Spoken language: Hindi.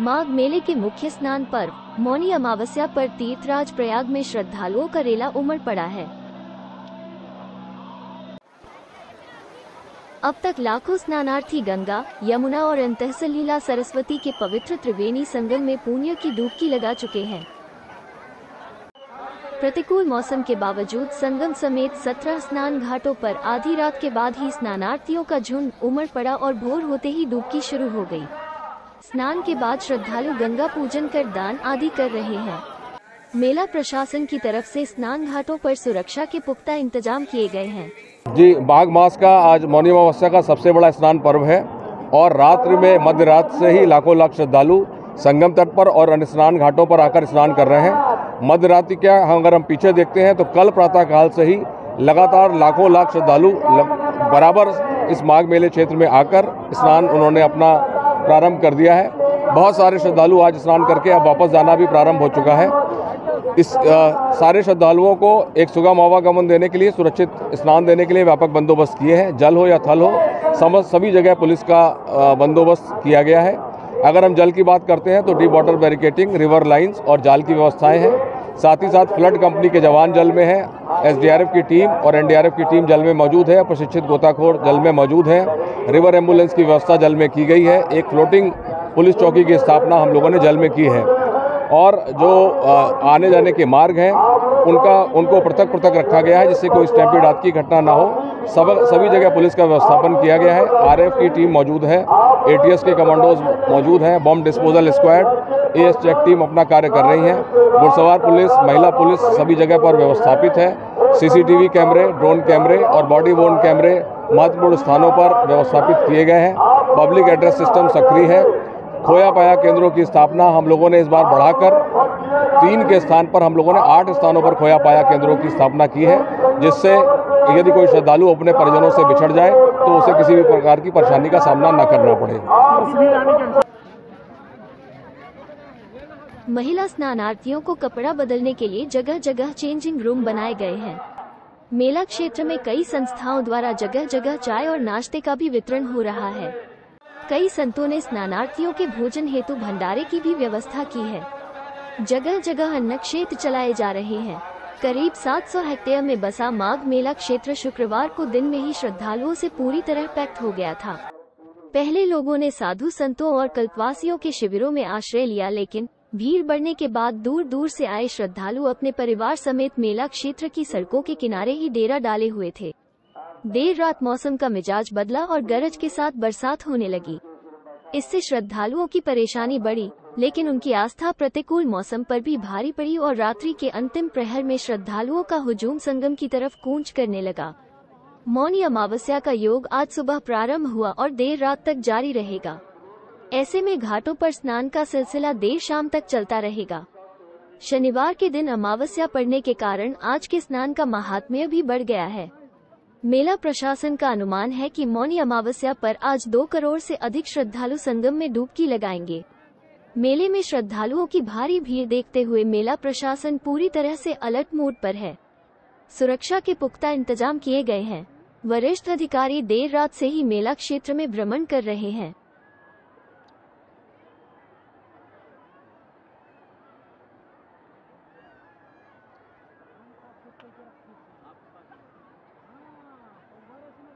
माघ मेले के मुख्य स्नान पर्व, मौनी अमावस्या पर तीर्थराज प्रयाग में श्रद्धालुओं का रेला उमड़ पड़ा है अब तक लाखों स्नानार्थी गंगा, यमुना और अंतसलीला सरस्वती के पवित्र त्रिवेणी संगम में पुण्य की डुबकी लगा चुके हैं प्रतिकूल मौसम के बावजूद संगम समेत सत्रह स्नान घाटों पर आधी रात के बाद ही स्नानार्थियों का झुंड उमड़ पड़ा और भोर होते ही डुबकी शुरू हो गई। स्नान के बाद श्रद्धालु गंगा पूजन कर दान आदि कर रहे हैं। मेला प्रशासन की तरफ़ से स्नान घाटों पर सुरक्षा के पुख्ता इंतज़ाम किए गए हैं। जी, बाघ मास का आज मौनी अमावस्या का सबसे बड़ा स्नान पर्व है और रात्रि में मध्य रात से ही लाखों लाख श्रद्धालु संगम तट पर और अन्य स्नान घाटों पर आकर स्नान कर रहे हैं। मध्य रात्रि क्या हम अगर हम पीछे देखते हैं तो कल प्रातः काल से ही लगातार लाखों लाख श्रद्धालु बराबर इस माघ मेले क्षेत्र में आकर स्नान उन्होंने अपना प्रारंभ कर दिया है। बहुत सारे श्रद्धालु आज स्नान करके अब वापस जाना भी प्रारंभ हो चुका है। इस आ, सारे श्रद्धालुओं को एक सुगम आवागमन देने के लिए सुरक्षित स्नान देने के लिए व्यापक बंदोबस्त किए हैं। जल हो या थल हो समझ सभी जगह पुलिस का बंदोबस्त किया गया है। अगर हम जल की बात करते हैं तो deep water barricading river lines और जाल की व्यवस्थाएँ हैं। साथ ही साथ फ्लड कंपनी के जवान जल में हैं एसडीआरएफ की टीम और एनडीआरएफ की टीम जल में मौजूद है, प्रशिक्षित गोताखोर जल में मौजूद हैं। रिवर एंबुलेंस की व्यवस्था जल में की गई है। एक फ्लोटिंग पुलिस चौकी की स्थापना हम लोगों ने जल में की है। और जो आने जाने के मार्ग हैं, उनका, उनको पृथक पृथक रखा गया है जिससे कोई स्टैम्पीड आदि की घटना ना हो। सब, सभी जगह पुलिस का व्यवस्थापन किया गया है। आरएफ की टीम मौजूद है। एटीएस के कमांडोज मौजूद हैं। Bomb disposal squad AS check team अपना कार्य कर रही है। घुड़सवार पुलिस, महिला पुलिस सभी जगह पर व्यवस्थापित है। सीसीटीवी कैमरे, ड्रोन कैमरे और बॉडी वोन कैमरे महत्वपूर्ण स्थानों पर व्यवस्थापित किए गए हैं। पब्लिक एड्रेस सिस्टम सक्रिय है। खोया पाया केंद्रों की स्थापना हम लोगों ने इस बार बढ़ाकर तीन के स्थान पर हम लोगों ने आठ स्थानों पर खोया पाया केंद्रों की स्थापना की है, जिससे यदि कोई श्रद्धालु अपने परिजनों से बिछड़ जाए तो उसे किसी भी प्रकार की परेशानी का सामना न करना पड़े। महिला स्नानार्थियों को कपड़ा बदलने के लिए जगह जगह चेंजिंग रूम बनाए गए हैं। मेला क्षेत्र में कई संस्थाओं द्वारा जगह जगह चाय और नाश्ते का भी वितरण हो रहा है। कई संतों ने स्नानार्थियों के भोजन हेतु भंडारे की भी व्यवस्था की है। जगह जगह अन्न क्षेत्र चलाए जा रहे हैं। करीब 700 हेक्टेयर में बसा माघ मेला क्षेत्र शुक्रवार को दिन में ही श्रद्धालुओं से पूरी तरह पैक्ट हो गया था। पहले लोगों ने साधु संतों और कल्पवासियों के शिविरों में आश्रय लिया, लेकिन भीड़ बढ़ने के बाद दूर दूर से आए श्रद्धालु अपने परिवार समेत मेला क्षेत्र की सड़कों के किनारे ही डेरा डाले हुए थे। देर रात मौसम का मिजाज बदला और गरज के साथ बरसात होने लगी। इससे श्रद्धालुओं की परेशानी बढ़ी, लेकिन उनकी आस्था प्रतिकूल मौसम पर भी भारी पड़ी और रात्रि के अंतिम प्रहर में श्रद्धालुओं का हुजूम संगम की तरफ़ कूच करने लगा। मौनी अमावस्या का योग आज सुबह प्रारंभ हुआ और देर रात तक जारी रहेगा। ऐसे में घाटों पर स्नान का सिलसिला देर शाम तक चलता रहेगा। शनिवार के दिन अमावस्या पड़ने के कारण आज के स्नान का महात्म्य भी बढ़ गया है। मेला प्रशासन का अनुमान है कि मौनी अमावस्या पर आज दो करोड़ से अधिक श्रद्धालु संगम में डुबकी लगाएँगे। मेले में श्रद्धालुओं की भारी भीड़ देखते हुए मेला प्रशासन पूरी तरह से अलर्ट मोड पर है। सुरक्षा के पुख्ता इंतज़ाम किए गए हैं। वरिष्ठ अधिकारी देर रात से ही मेला क्षेत्र में भ्रमण कर रहे हैं। Ah, und war das immer so?